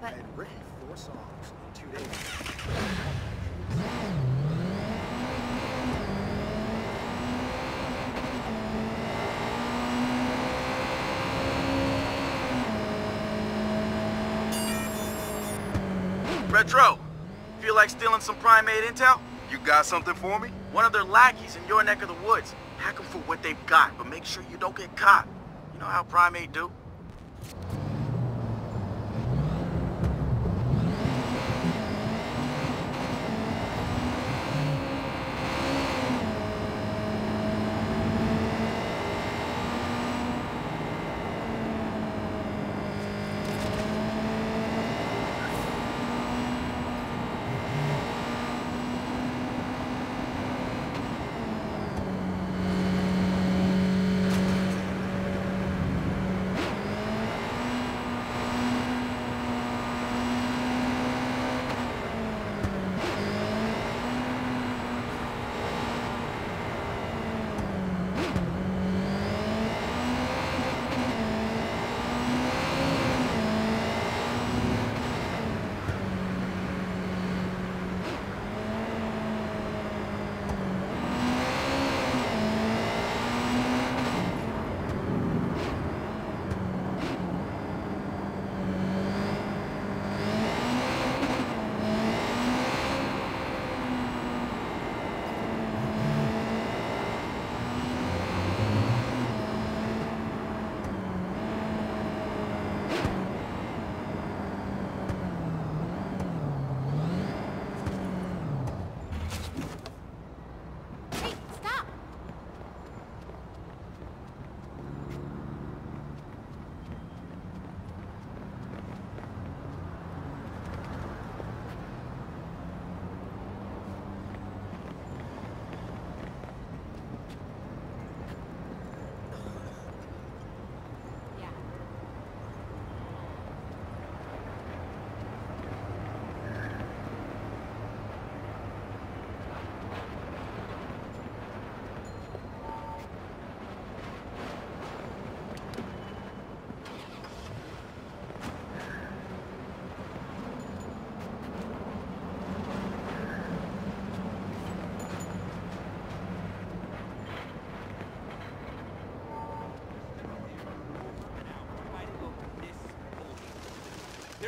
realized I had written four songs in two days. Retro, feel like stealing some primate intel? You got something for me? One of their lackeys in your neck of the woods. Hack them for what they've got, but make sure you don't get caught. You know how primate do?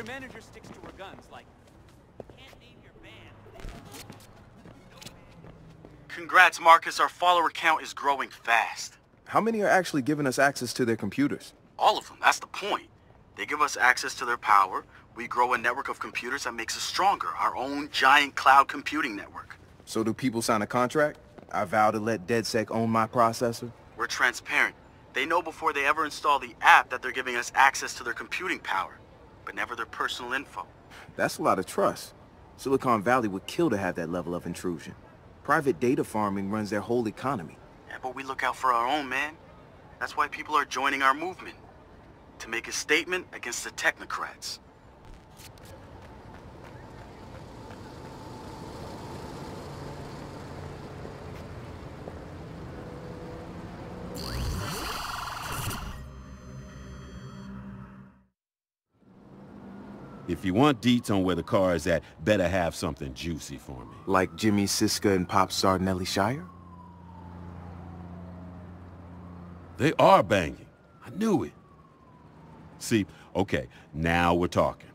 Bullshit. Their manager sticks to her guns like, can't name your band. Congrats, Marcus. Our follower count is growing fast. How many are actually giving us access to their computers? All of them. That's the point. They give us access to their power. We grow a network of computers that makes us stronger. Our own giant cloud computing network. So do people sign a contract? I vow to let DedSec own my processor? We're transparent. They know before they ever install the app that they're giving us access to their computing power, but never their personal info. That's a lot of trust. Silicon Valley would kill to have that level of intrusion. Private data farming runs their whole economy. Yeah, but we look out for our own, man. That's why people are joining our movement. To make a statement against the technocrats. If you want deets on where the car is at, better have something juicy for me. Like Jimmy Siska and pop star Nelly Shire? They are banging. I knew it. See, Okay, now we're talking.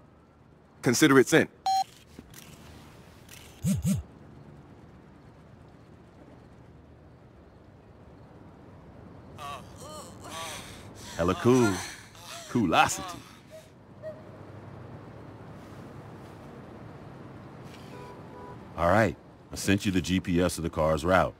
Consider it sent. Hella cool. Coolosity. All right, I sent you the GPS of the car's route.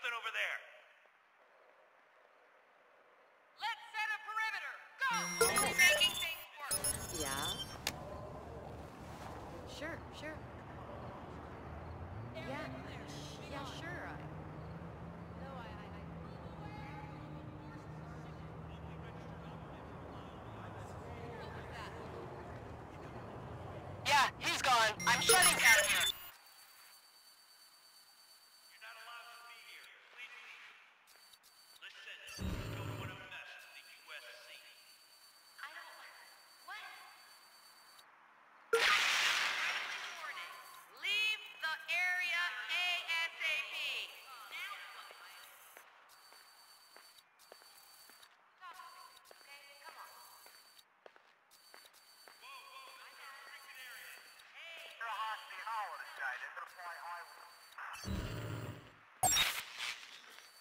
Something over there. Let's set a perimeter. Go! Only making things worse. Yeah. Sure, sure. Yeah, yeah, sure. No, I, I, Yeah, he's gone. I'm shutting down here.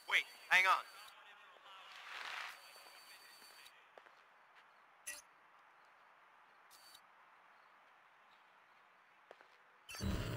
Wait, hang on. There's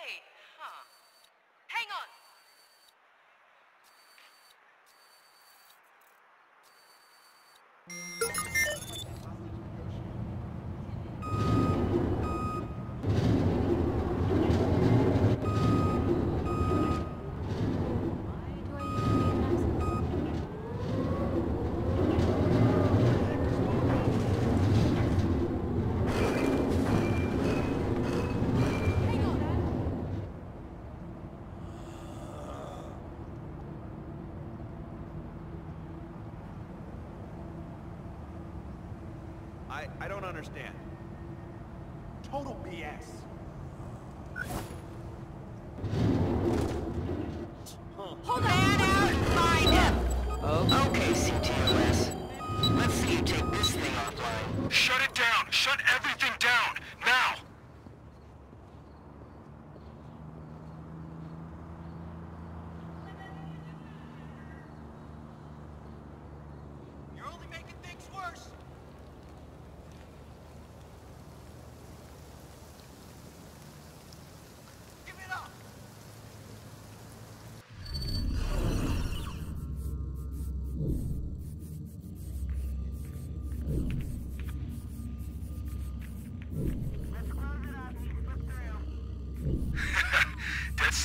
huh? Hang on! understand. Total BS.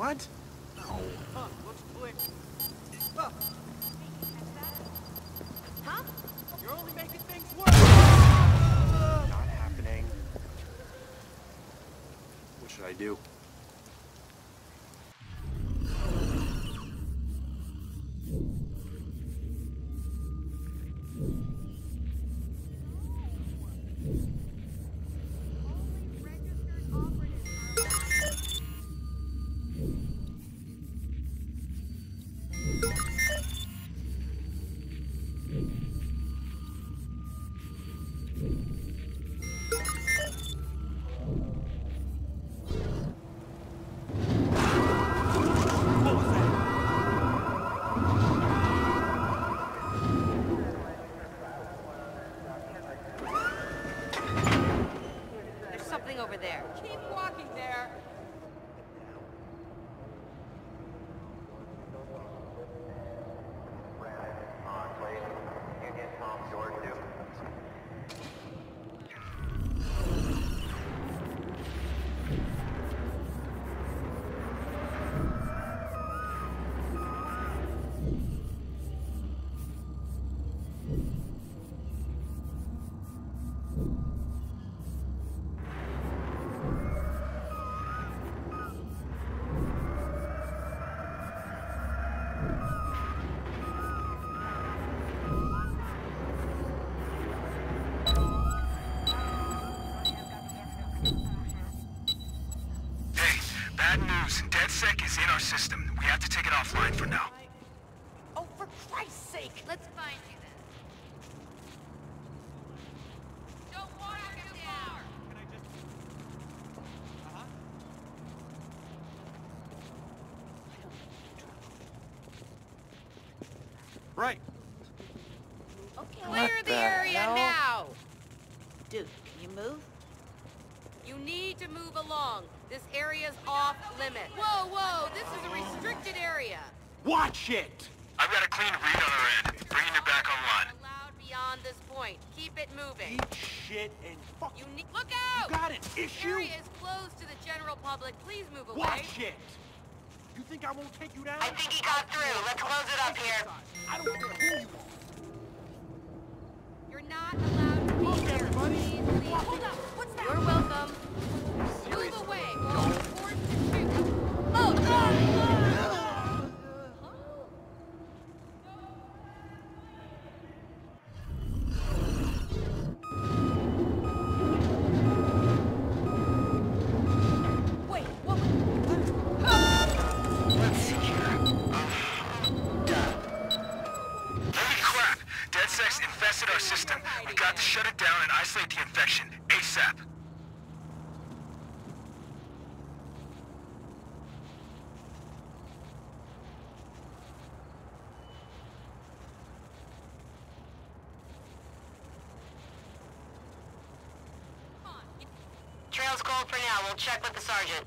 What? No. Huh, looks clear. Huh? huh? You're only making things worse! Not happening. What should I do? Sec is in our system. We have to take it offline for now. Oh, for Christ's sake! Let's find We'll check with the sergeant.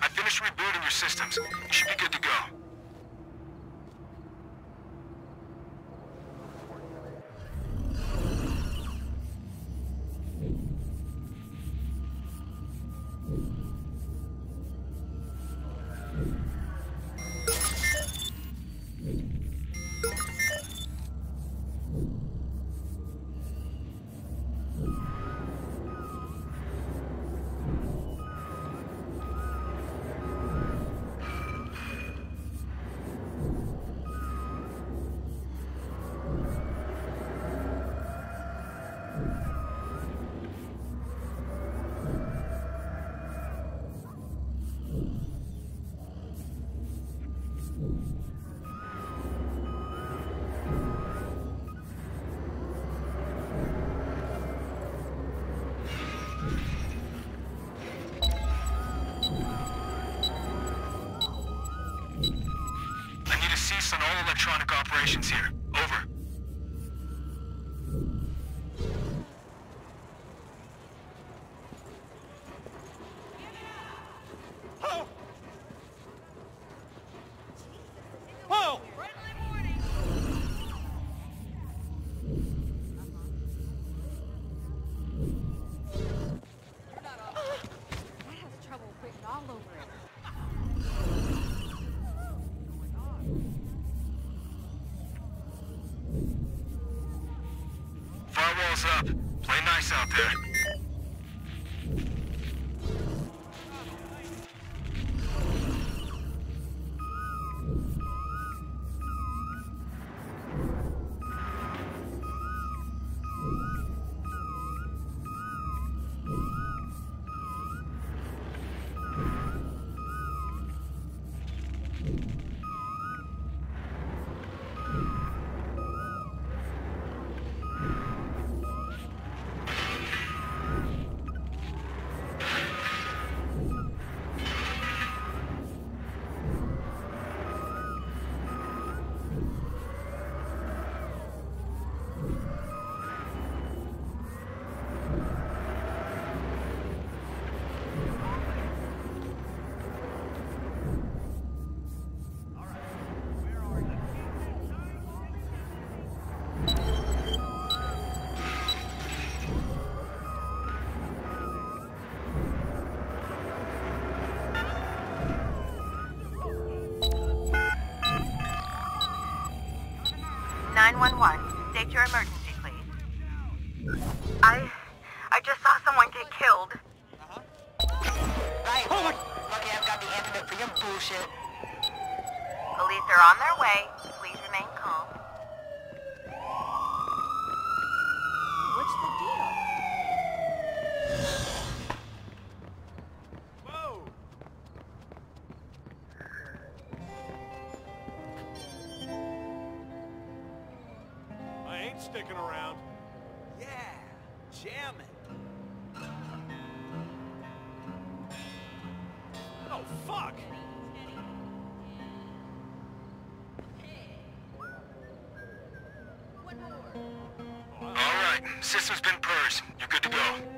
I finished rebuilding your systems. You should be good to go. Wheels up. Play nice out there. sticking around. Yeah, jamming. Oh, fuck! All right, system's been purged. You're good to go.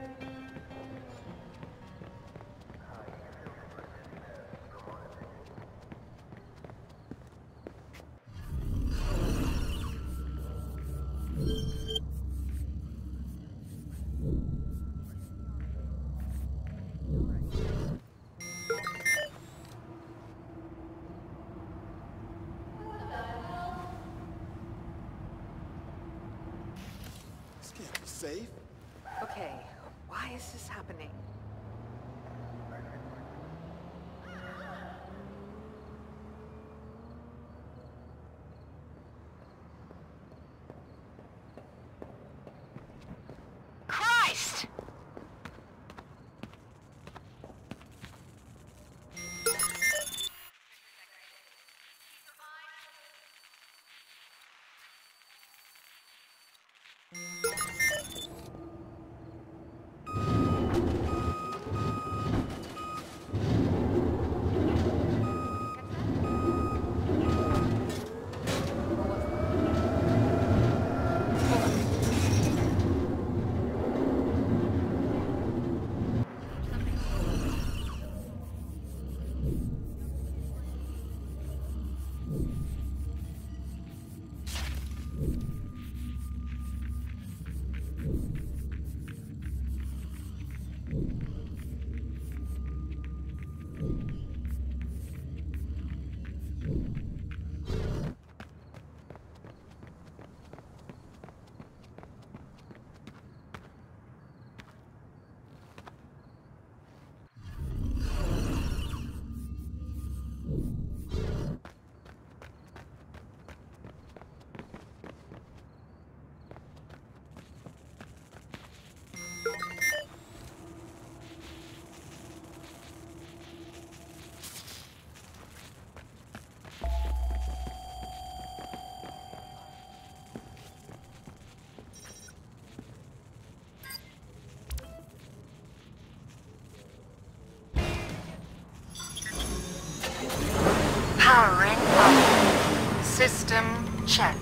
Powering up. System check.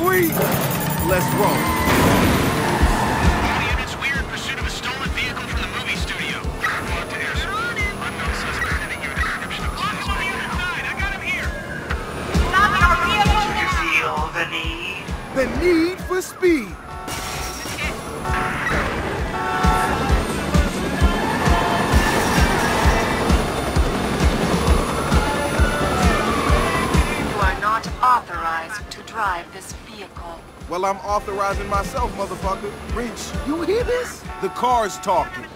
Sweet! Let's roll. All units, we're in pursuit of a stolen vehicle from the movie studio. Marked air support. Unknown suspect in a description of suspect. on the other. I got him here. You feel the need? The need for speed. I'm authorizing myself, motherfucker. Wrench, you hear this? The car's talking.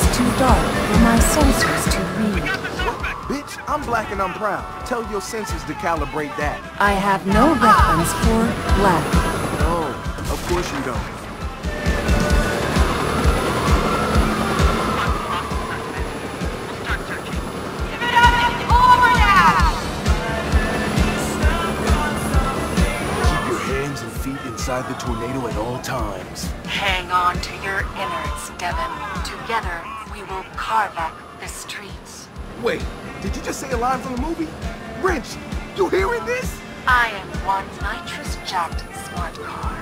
Face is too dark for my sensors to read. Bitch, I'm black and I'm proud. Tell your sensors to calibrate that. I have no reference for black. No, of course you don't. Keep your hands and feet inside the tornado at all times. Hang on to your innards, Devin. Together, we will carve up the streets. Wait, did you just say a line from the movie? Wrench, you hearing this? I am one nitrous-jacked smart car.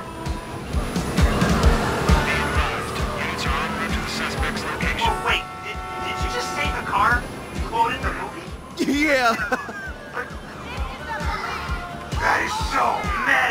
Units are en route to the suspect's location. Oh, wait, did, did you just say the car quoted the movie? Yeah. That is so meta!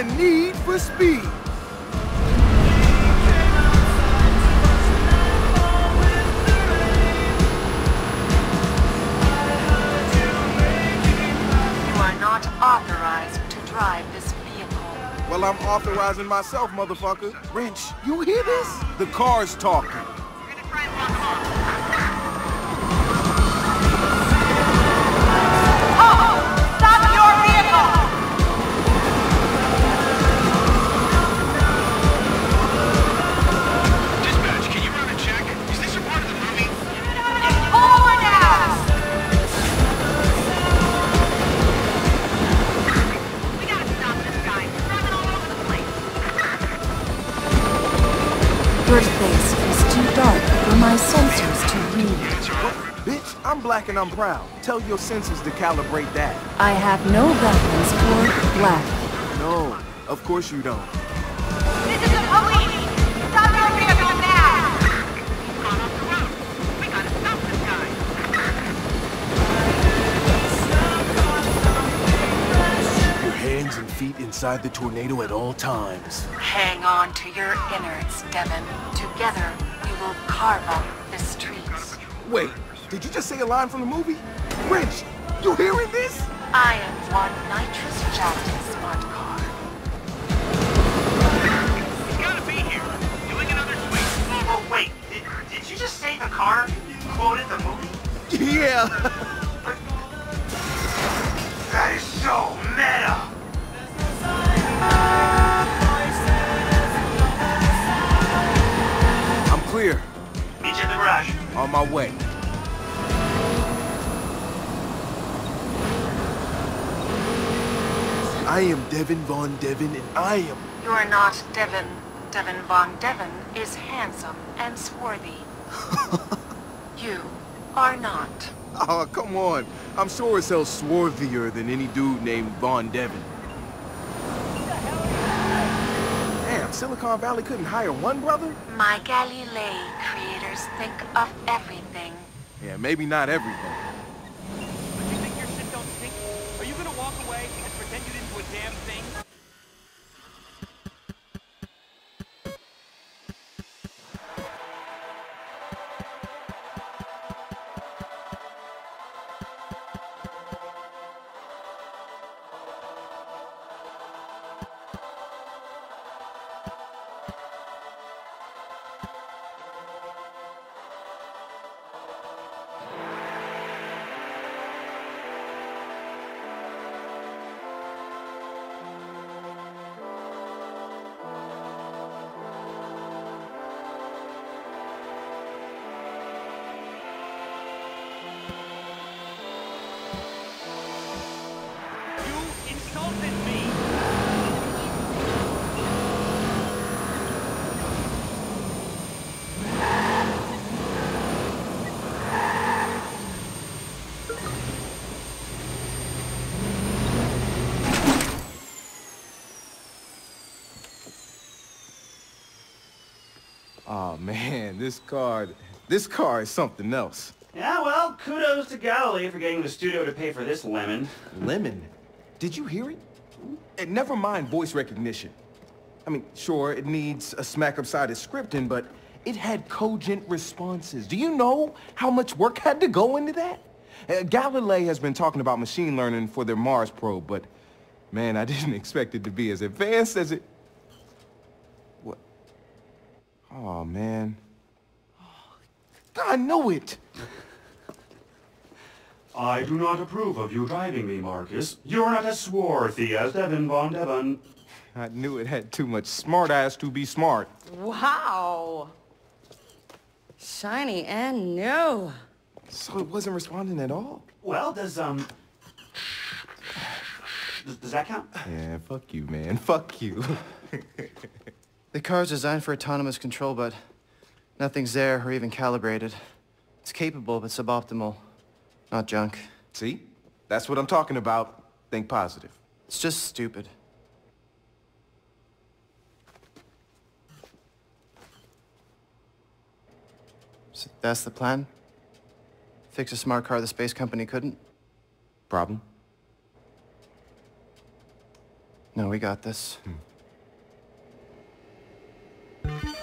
The need for speed. You are not authorized to drive this vehicle. Well, I'm authorizing myself, motherfucker. Wrench, you hear this? The car's talking. Black and I'm proud. Tell your senses to calibrate that. I have no reference for black. No, of course you don't. This is the police! Stop your vehicle now! He's gone off the road. We gotta stop this guy. Your hands and feet inside the tornado at all times. Hang on to your innards, Devin. Together, we will carve out the streets. Wait, did you just say a line from the movie? Wrench, you hearing this? I am one nitrous jacked smart car. He's gotta be here. Doing another sweep. Oh, wait. Did, did you just say the car quoted the movie? Yeah. That is so meta. I'm clear. Meet you in the garage. On my way. I am Devin Von Devin, and I am... You are not Devin. Devin Von Devin is handsome and swarthy. you are not. Oh, come on. I'm sure as hell swarthier than any dude named Von Devin. Damn, Silicon Valley couldn't hire one brother? My Galilei creators think of everything. Yeah, maybe not everything. Oh man, this car, this car is something else. Yeah, well, kudos to Galilei for getting the studio to pay for this lemon. Lemon? Did you hear it? And never mind voice recognition. I mean, sure, it needs a smack upside of scripting, but it had cogent responses. Do you know how much work had to go into that? Uh, Galilei has been talking about machine learning for their Mars probe, but man, I didn't expect it to be as advanced as it... What? Oh, man. I know it! I do not approve of you driving me, Marcus. You're not as swarthy as Devin Von Devin. I knew it had too much smart ass to be smart. Wow. Shiny and new. So it wasn't responding at all? Well, does, um... Does, does that count? Yeah, fuck you, man. Fuck you. The car's designed for autonomous control, but nothing's there or even calibrated. It's capable, but suboptimal. Not junk. See? That's what I'm talking about. Think positive. It's just stupid. So that's the plan? Fix a smart car the space company couldn't? Problem? No, we got this. Hmm. Oh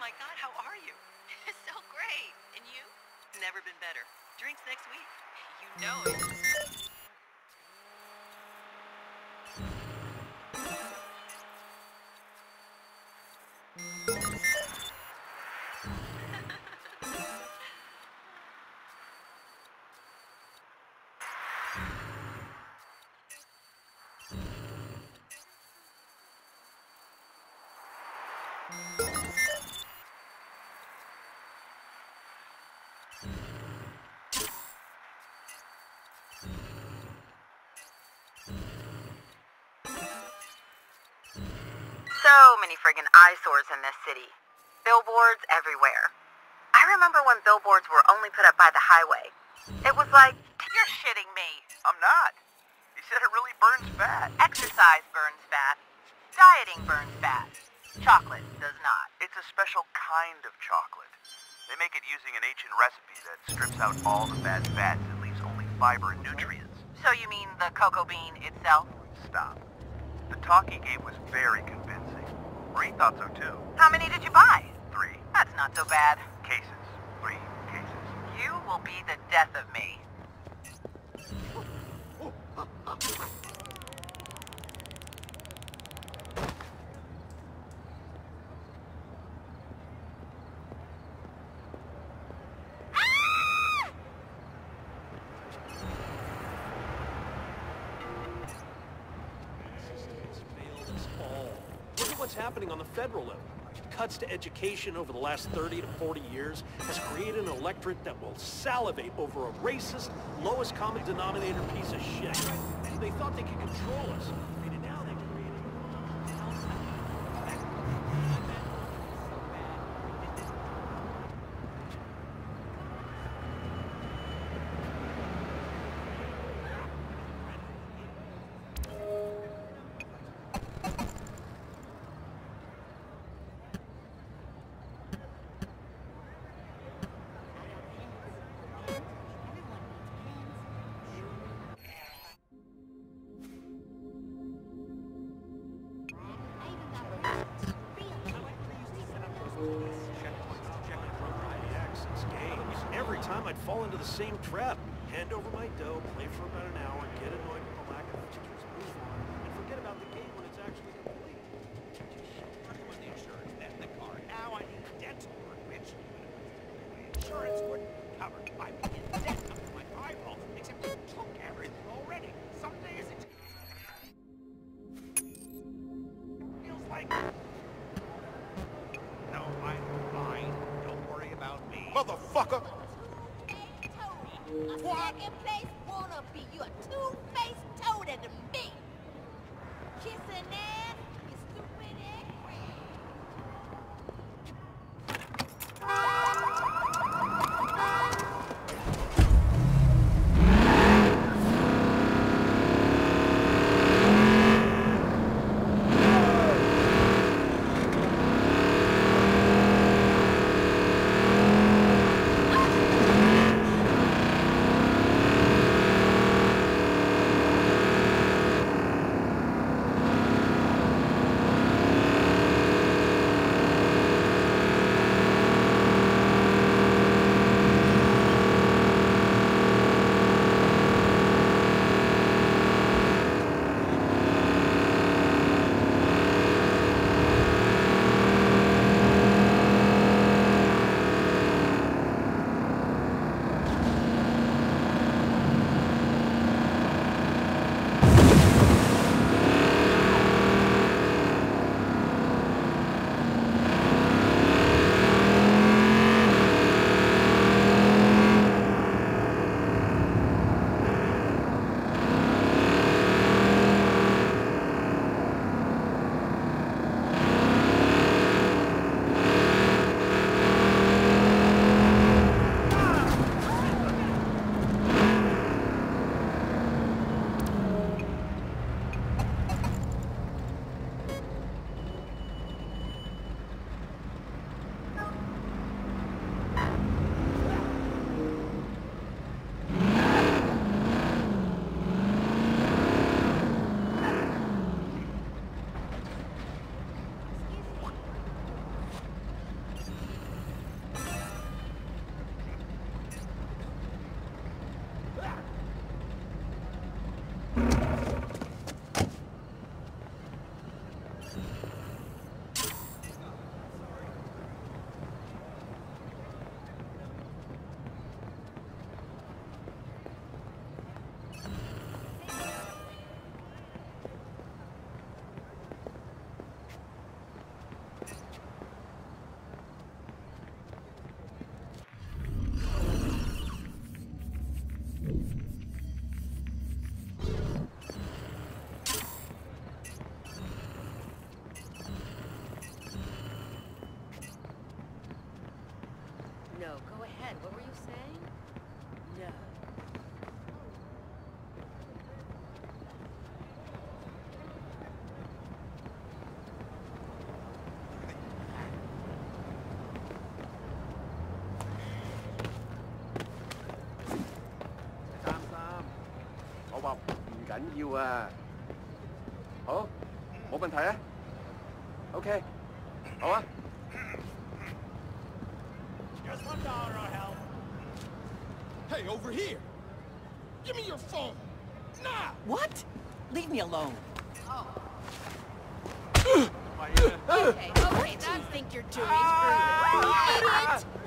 my god, how are you? so great. And you? Never been better. Drinks next week. You know it. So many friggin' eyesores in this city. Billboards everywhere. I remember when billboards were only put up by the highway. It was like, you're shitting me. I'm not. He said it really burns fat. Exercise burns fat. Dieting burns fat. Chocolate does not. It's a special kind of chocolate. They make it using an ancient recipe that strips out all the bad fats and leaves only fiber and nutrients. So you mean the cocoa bean itself? Stop. The talk he gave was very convincing. Marie thought so too. How many did you buy? Three That's not so bad. cases. Three cases. You will be the death of me. failed us all. Look at what's happening on the federal level. Cuts to education over the last 30 to 40 years has created an electorate that will salivate over a racist, lowest common denominator piece of shit. They thought they could control us. I'd fall into the same trap. Hand over my dough, play for about an hour, get annoyed 我話唔緊要啊，好，冇問題啊，OK，好啊。Hey, over here! Give me your phone! Now! What? Leave me alone. Oh. Okay, okay, that's what you think you're doing, screw ah! you. Idiot!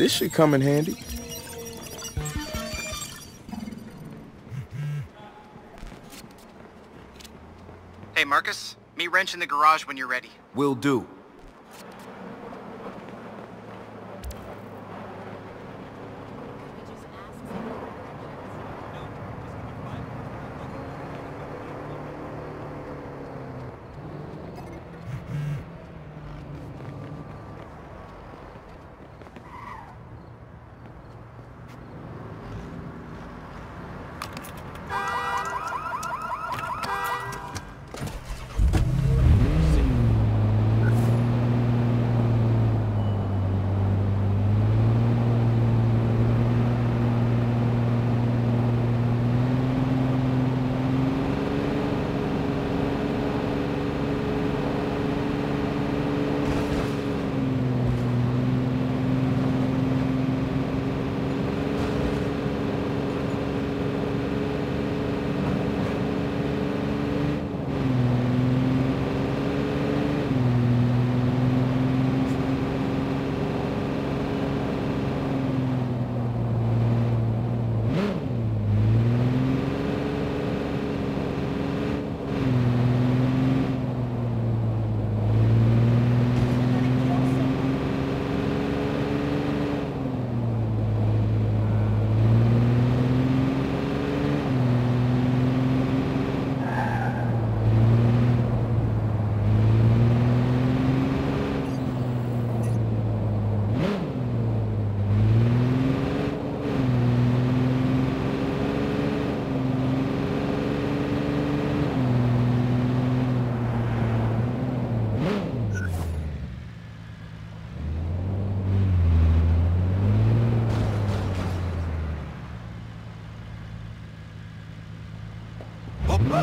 This should come in handy. Hey, Marcus. Meet Wrench in the garage when you're ready. Will do.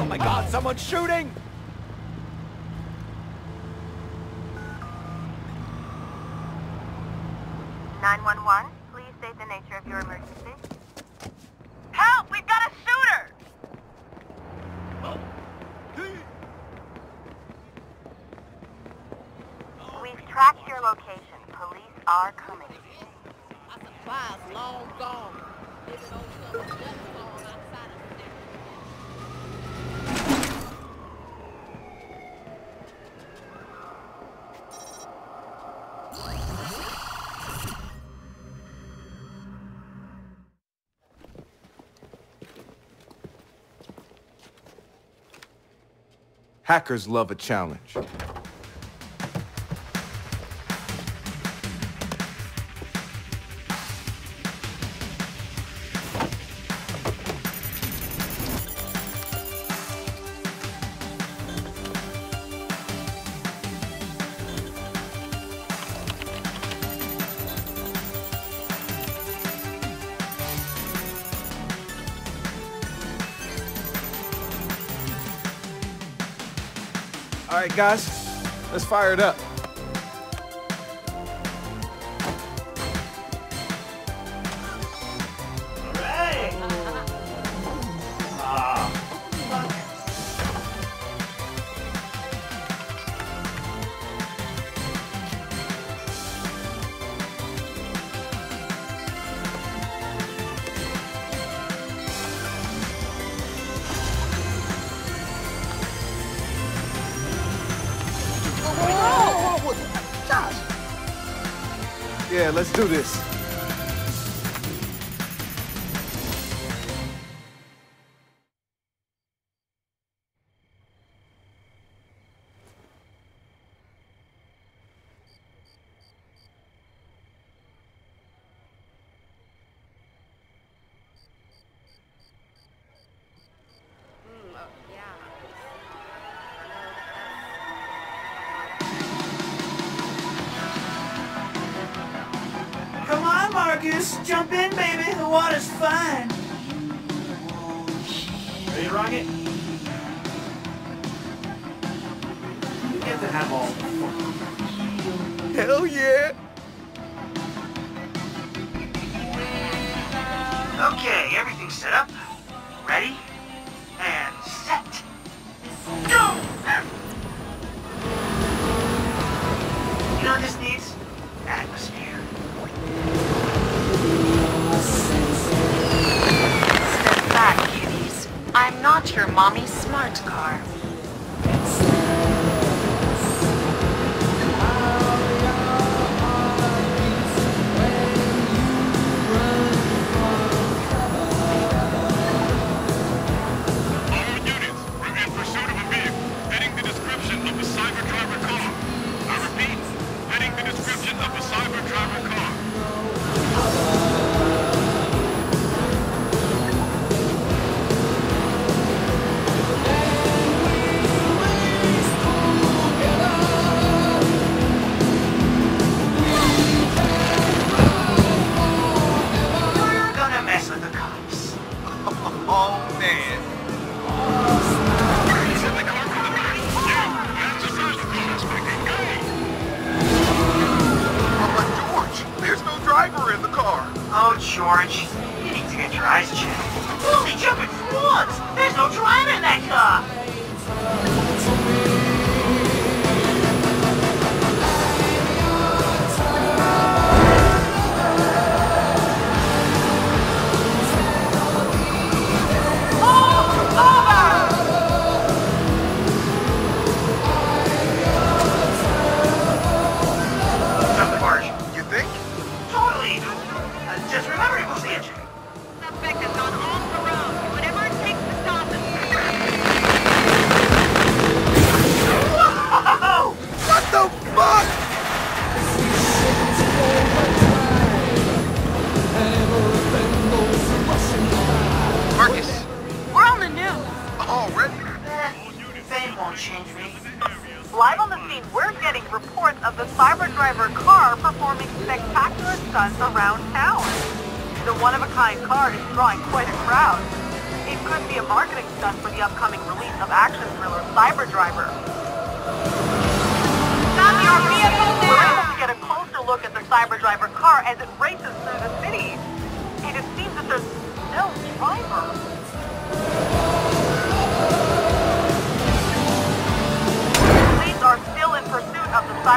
My god, someone's shooting! Nine one one. Please state the nature of your emergency. Help! We've got a shooter! We've tracked your location. Police are coming. Our supplies long gone. Living on some just gone outside of the Hackers love a challenge. Guys, let's fire it up. Yeah, let's do this.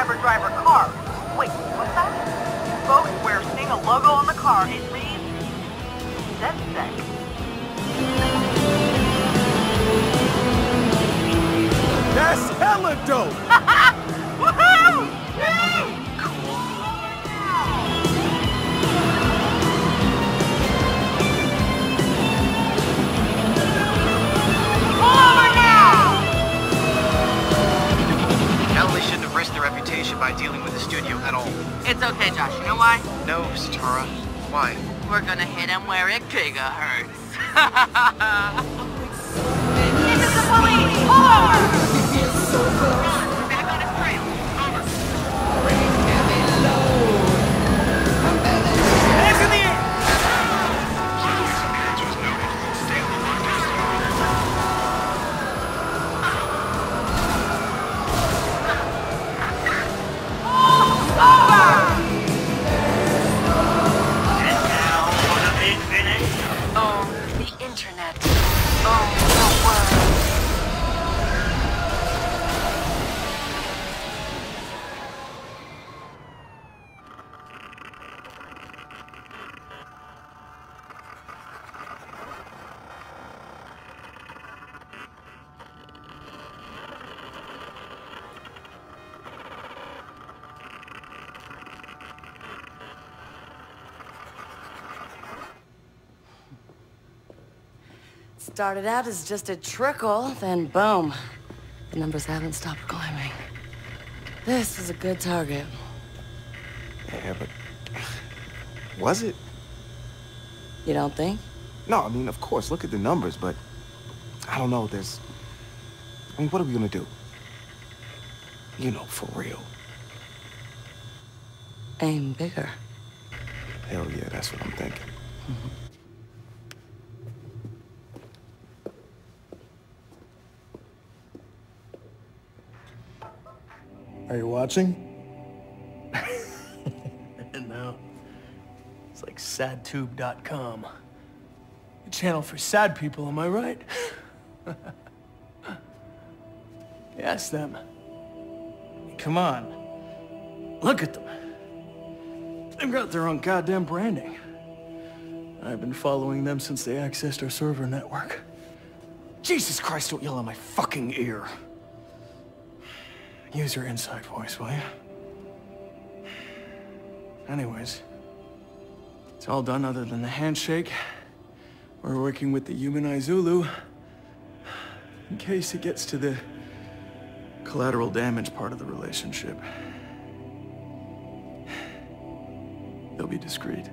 Pursuit of the cyber driver car. Wait, what's that? Folks, we're seeing a logo on the car. It reads. That's hella dope! by dealing with the studio at all. It's okay, Josh. You know why? No, Sitara. Why? We're gonna hit him where it giga hurts. This is the police! Pull Started out as just a trickle, then boom. The numbers haven't stopped climbing. This is a good target. Yeah, but was it? You don't think? No, I mean, of course, look at the numbers, but I don't know, there's... I mean, what are we gonna do? You know, for real. Aim bigger. Hell yeah, that's what I'm thinking. Mm-hmm. Are you watching? no. It's like sadtube.com. A channel for sad people, am I right? Ask them. Come on. Look at them. They've got their own goddamn branding. I've been following them since they accessed our server network. Jesus Christ, don't yell in my fucking ear. Use your inside voice, will you? Anyways, it's all done other than the handshake. We're working with the humanized Zulu in case it gets to the collateral damage part of the relationship. They'll be discreet.